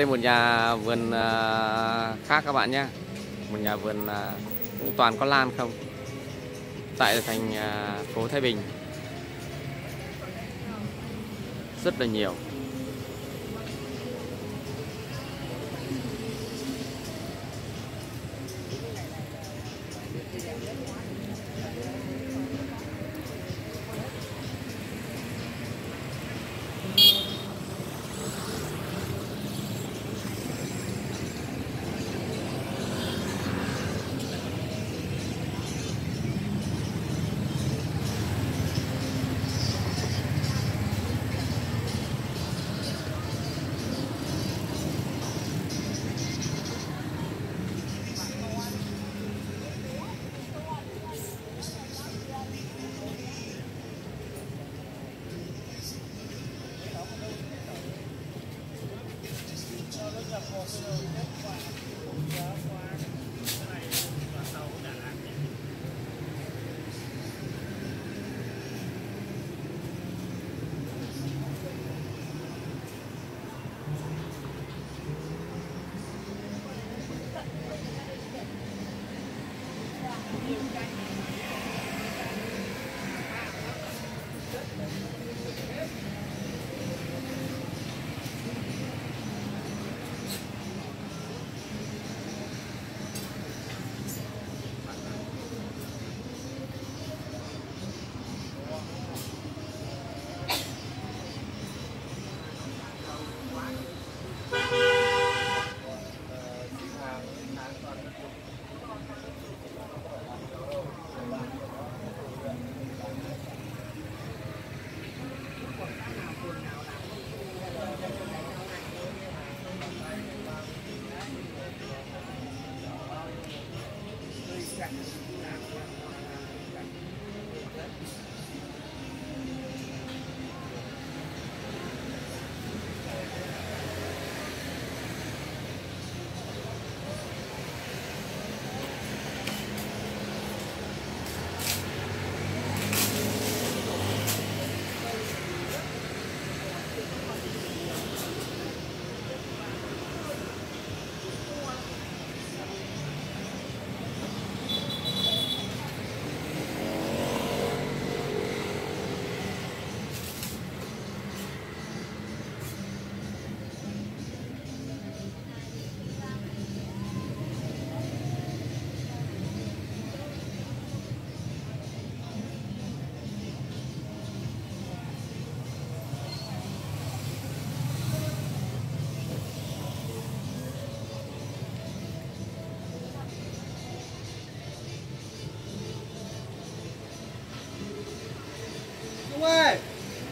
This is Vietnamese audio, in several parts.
đây một nhà vườn à, khác các bạn nhé. Một nhà vườn à, cũng toàn có lan không? Tại thành à, phố Thái Bình. Rất là nhiều. also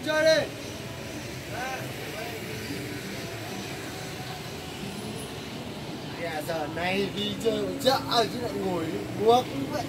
chơi đi. Dạ, giờ này đi chơi ở chợ chứ lại ngồi uống vậy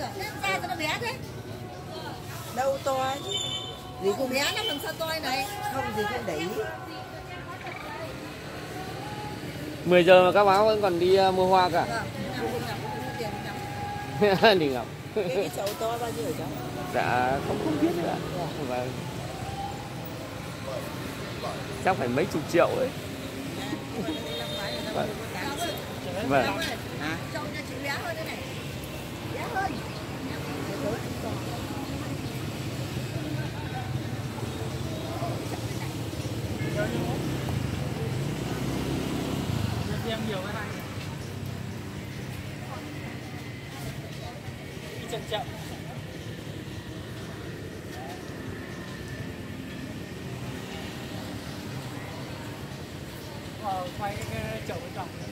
rồi ra cho nó bé thế. Đâu to chứ? Gì cũng bé lắm làm sao to này? Không gì không để ý. 10 giờ mà các bác vẫn còn đi ờ, mua hoa cả. Vâng đi ngọc cái chậu to bao nhiêu cháu? Dạ không không biết nữa vâng. Chắc phải mấy chục triệu ấy. Vâng. vâng Hả? Trong nhà chị bé hơn đây này. Bé hơn. xem nhiều cái này đi chậm chậm. Ờ, quay cái, chậu với trong